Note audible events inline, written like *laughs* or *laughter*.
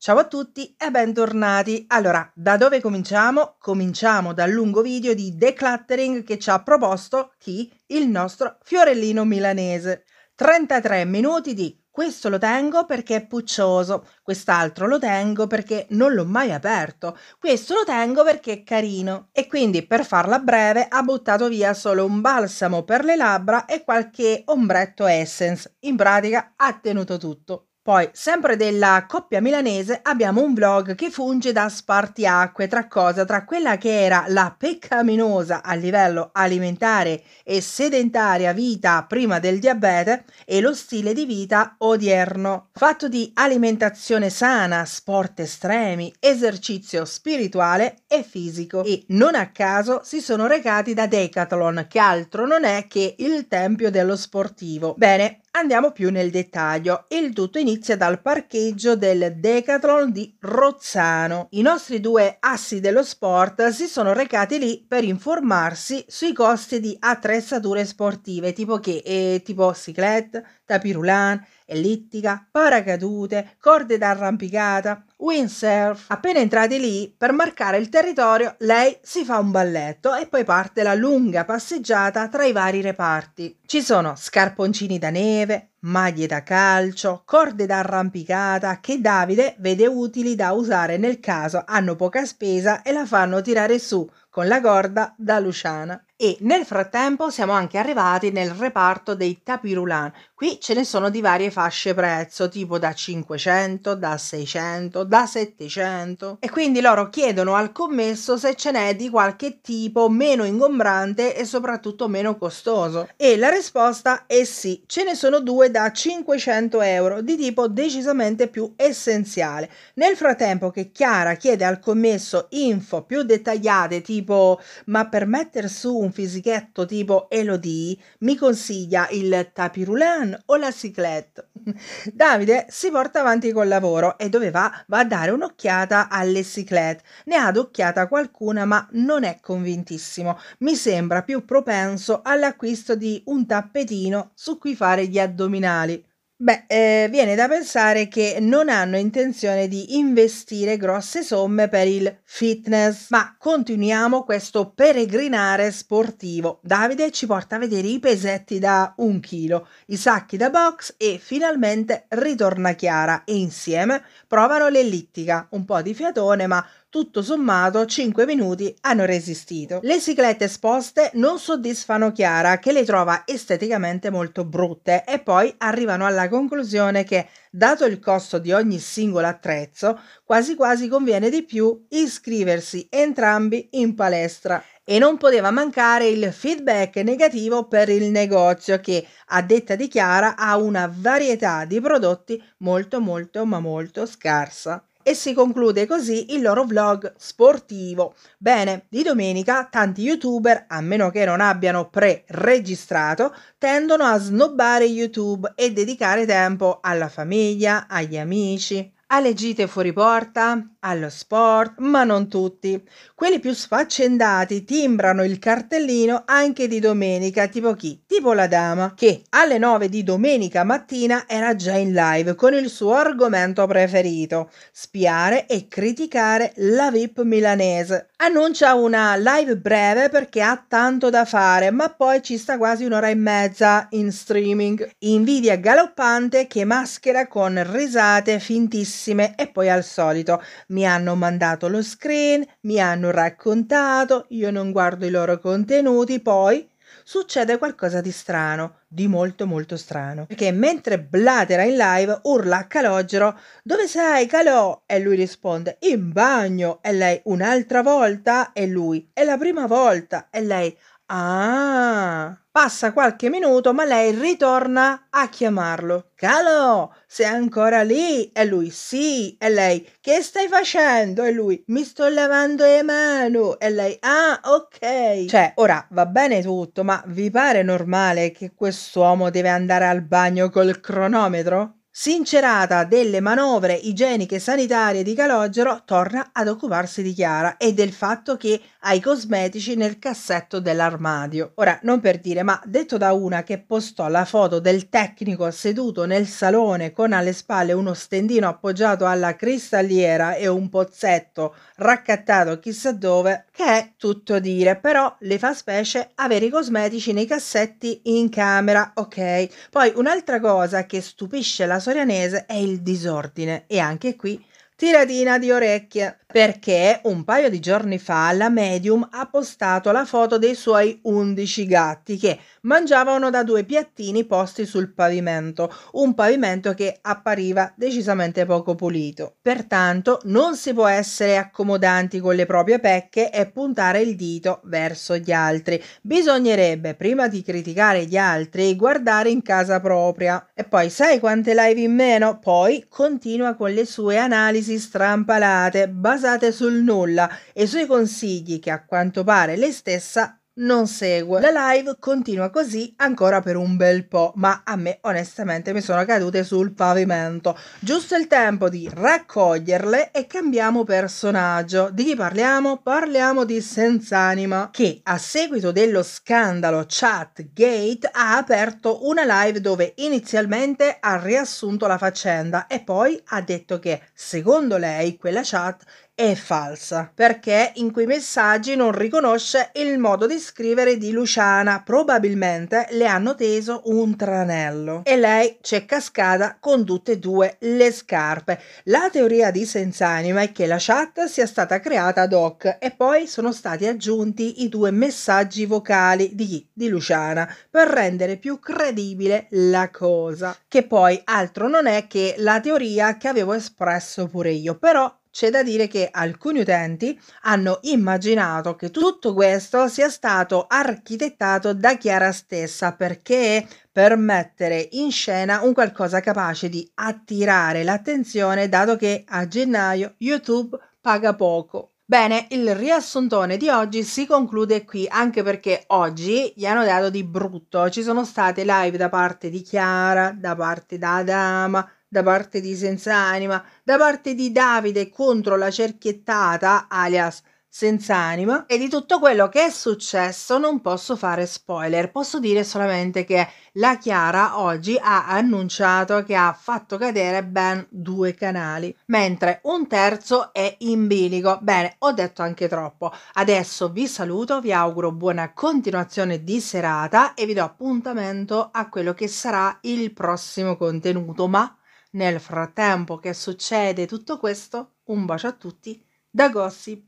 Ciao a tutti e bentornati. Allora, da dove cominciamo? Cominciamo dal lungo video di decluttering che ci ha proposto chi? Il nostro fiorellino milanese. 33 minuti di questo lo tengo perché è puccioso, quest'altro lo tengo perché non l'ho mai aperto, questo lo tengo perché è carino. E quindi, per farla breve, ha buttato via solo un balsamo per le labbra e qualche ombretto essence. In pratica ha tenuto tutto. Poi, sempre della coppia milanese, abbiamo un vlog che funge da spartiacque tra cosa? Tra quella che era la peccaminosa a livello alimentare e sedentaria vita prima del diabete e lo stile di vita odierno, fatto di alimentazione sana, sport estremi, esercizio spirituale e fisico. E non a caso si sono recati da Decathlon, che altro non è che il tempio dello sportivo. Bene, Andiamo più nel dettaglio. Il tutto inizia dal parcheggio del Decathlon di Rozzano. I nostri due assi dello sport si sono recati lì per informarsi sui costi di attrezzature sportive, tipo che, eh, tipo cyclette, tapirulan, ellittica, paracadute, corde d'arrampicata, windsurf. Appena entrati lì, per marcare il territorio, lei si fa un balletto e poi parte la lunga passeggiata tra i vari reparti. Ci sono scarponcini da neve, maglie da calcio, corde da arrampicata che Davide vede utili da usare nel caso hanno poca spesa e la fanno tirare su con la corda da Luciana. E nel frattempo siamo anche arrivati nel reparto dei tapirulan. Qui ce ne sono di varie fasce prezzo, tipo da 500, da 600, da 700. E quindi loro chiedono al commesso se ce n'è di qualche tipo meno ingombrante e soprattutto meno costoso. E la risposta è sì, ce ne sono due da 500 euro, di tipo decisamente più essenziale. Nel frattempo che Chiara chiede al commesso info più dettagliate, tipo ma per mettere su un un fisichetto tipo Elodie, mi consiglia il tapirulan o la cyclette. *laughs* Davide si porta avanti col lavoro e dove va? Va a dare un'occhiata alle cyclette. Ne ha adocchiata qualcuna ma non è convintissimo. Mi sembra più propenso all'acquisto di un tappetino su cui fare gli addominali. Beh, eh, viene da pensare che non hanno intenzione di investire grosse somme per il fitness, ma continuiamo questo peregrinare sportivo. Davide ci porta a vedere i pesetti da un chilo, i sacchi da box e finalmente ritorna Chiara e insieme provano l'ellittica, un po' di fiatone ma tutto sommato 5 minuti hanno resistito. Le ciclette esposte non soddisfano Chiara che le trova esteticamente molto brutte e poi arrivano alla conclusione che dato il costo di ogni singolo attrezzo quasi quasi conviene di più iscriversi entrambi in palestra e non poteva mancare il feedback negativo per il negozio che, a detta di Chiara, ha una varietà di prodotti molto molto ma molto scarsa e si conclude così il loro vlog sportivo. Bene, di domenica tanti youtuber, a meno che non abbiano pre-registrato, tendono a snobbare YouTube e dedicare tempo alla famiglia, agli amici, alle gite fuori porta, allo sport, ma non tutti. Quelli più sfaccendati timbrano il cartellino anche di domenica, tipo chi? Tipo la dama, che alle 9 di domenica mattina era già in live con il suo argomento preferito, spiare e criticare la VIP milanese. Annuncia una live breve perché ha tanto da fare, ma poi ci sta quasi un'ora e mezza in streaming. Invidia galoppante che maschera con risate fintissime bellissime e poi al solito mi hanno mandato lo screen, mi hanno raccontato, io non guardo i loro contenuti, poi succede qualcosa di strano, di molto molto strano. Perché mentre blatera in live urla a Calogero Dove sei Calò? E lui risponde In bagno. E lei un'altra volta? E lui È la prima volta. E lei Ah! Passa qualche minuto, ma lei ritorna a chiamarlo. Calo, sei ancora lì? E lui sì. E lei, che stai facendo? E lui, mi sto lavando le mani. E lei, ah, ok. Cioè, ora va bene tutto, ma vi pare normale che quest'uomo deve andare al bagno col cronometro? Sincerata delle manovre igieniche e sanitarie di Calogero, torna ad occuparsi di Chiara e del fatto che ha i cosmetici nel cassetto dell'armadio. Ora, non per dire, ma detto da una che postò la foto del tecnico seduto nel salone con alle spalle uno stendino appoggiato alla cristalliera e un pozzetto raccattato chissà dove, che è tutto dire, però le fa specie avere i cosmetici nei cassetti in camera, ok? Poi un'altra cosa che stupisce la sorianese è il disordine. E anche qui tiratina di orecchie perché un paio di giorni fa la medium ha postato la foto dei suoi 11 gatti che mangiavano da due piattini posti sul pavimento, un pavimento che appariva decisamente poco pulito. Pertanto non si può essere accomodanti con le proprie pecche e puntare il dito verso gli altri. Bisognerebbe, prima di criticare gli altri, guardare in casa propria. E poi sai quante live in meno? Poi continua con le sue analisi strampalate, basate sul nulla e sui consigli che a quanto pare lei stessa non segue. La live continua così ancora per un bel po', ma a me onestamente mi sono cadute sul pavimento. Giusto il tempo di raccoglierle e cambiamo personaggio. Di chi parliamo? Parliamo di Senz'anima, che a seguito dello scandalo Chatgate ha aperto una live dove inizialmente ha riassunto la faccenda e poi ha detto che secondo lei quella chat è falsa perché in quei messaggi non riconosce il modo di scrivere di Luciana. Probabilmente le hanno teso un tranello e lei c'è cascata con tutte e due le scarpe. La teoria di Senz'anima è che la chat sia stata creata ad hoc e poi sono stati aggiunti i due messaggi vocali di chi? Di Luciana per rendere più credibile la cosa. Che poi altro non è che la teoria che avevo espresso pure io, però c'è da dire che alcuni utenti hanno immaginato che tutto questo sia stato architettato da Chiara stessa perché per mettere in scena un qualcosa capace di attirare l'attenzione dato che a gennaio YouTube paga poco. Bene, il riassuntone di oggi si conclude qui anche perché oggi gli hanno dato di brutto. Ci sono state live da parte di Chiara, da parte da Adama, da parte di Senz'anima, da parte di Davide contro la cerchiettata, alias Senz'anima, e di tutto quello che è successo non posso fare spoiler, posso dire solamente che la Chiara oggi ha annunciato che ha fatto cadere ben due canali, mentre un terzo è in bilico. Bene, ho detto anche troppo. Adesso vi saluto, vi auguro buona continuazione di serata e vi do appuntamento a quello che sarà il prossimo contenuto, ma nel frattempo che succede tutto questo, un bacio a tutti da Gossip.